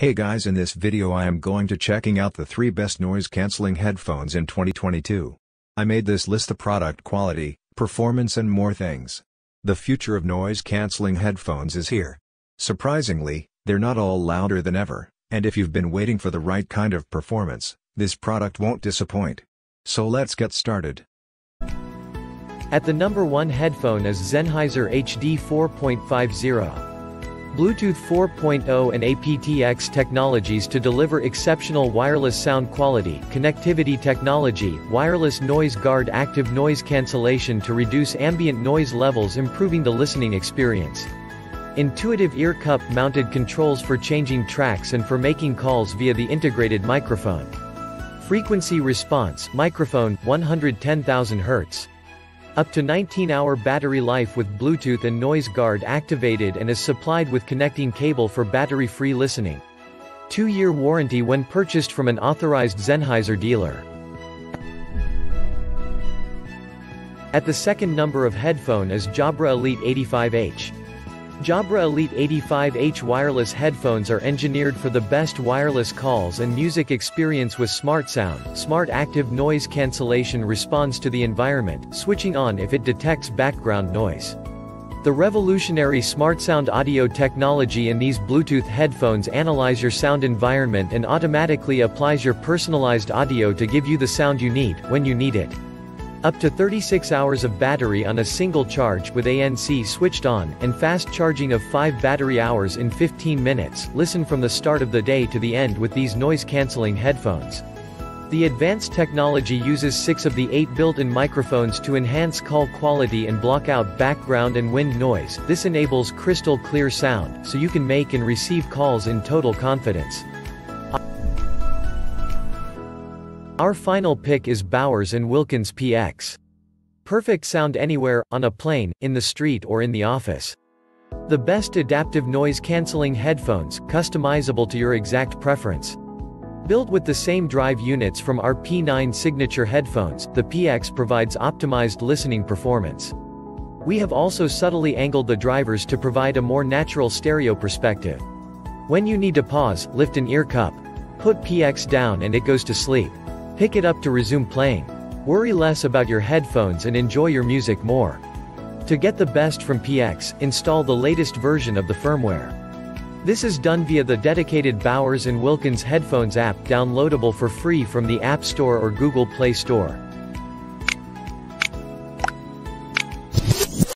Hey guys in this video I am going to checking out the 3 best noise cancelling headphones in 2022. I made this list the product quality, performance and more things. The future of noise cancelling headphones is here. Surprisingly, they're not all louder than ever, and if you've been waiting for the right kind of performance, this product won't disappoint. So let's get started. At the number one headphone is Sennheiser HD 4.50. Bluetooth 4.0 and aptX technologies to deliver exceptional wireless sound quality, connectivity technology, wireless noise guard active noise cancellation to reduce ambient noise levels improving the listening experience. Intuitive ear cup mounted controls for changing tracks and for making calls via the integrated microphone. Frequency response, microphone, 110,000 Hz. Up to 19-hour battery life with Bluetooth and Noise Guard activated and is supplied with connecting cable for battery-free listening. 2-year warranty when purchased from an authorized Sennheiser dealer. At the second number of headphone is Jabra Elite 85H. Jabra Elite 85H wireless headphones are engineered for the best wireless calls and music experience with Smart Sound. Smart Active Noise Cancellation responds to the environment, switching on if it detects background noise. The revolutionary Smart Sound audio technology in these Bluetooth headphones analyze your sound environment and automatically applies your personalized audio to give you the sound you need, when you need it. Up to 36 hours of battery on a single charge with ANC switched on, and fast charging of 5 battery hours in 15 minutes. Listen from the start of the day to the end with these noise-canceling headphones. The advanced technology uses 6 of the 8 built-in microphones to enhance call quality and block out background and wind noise. This enables crystal clear sound, so you can make and receive calls in total confidence. Our final pick is Bowers & Wilkins PX. Perfect sound anywhere, on a plane, in the street or in the office. The best adaptive noise-canceling headphones, customizable to your exact preference. Built with the same drive units from our P9 signature headphones, the PX provides optimized listening performance. We have also subtly angled the drivers to provide a more natural stereo perspective. When you need to pause, lift an ear cup. Put PX down and it goes to sleep. Pick it up to resume playing. Worry less about your headphones and enjoy your music more. To get the best from PX, install the latest version of the firmware. This is done via the dedicated Bowers & Wilkins Headphones app downloadable for free from the App Store or Google Play Store.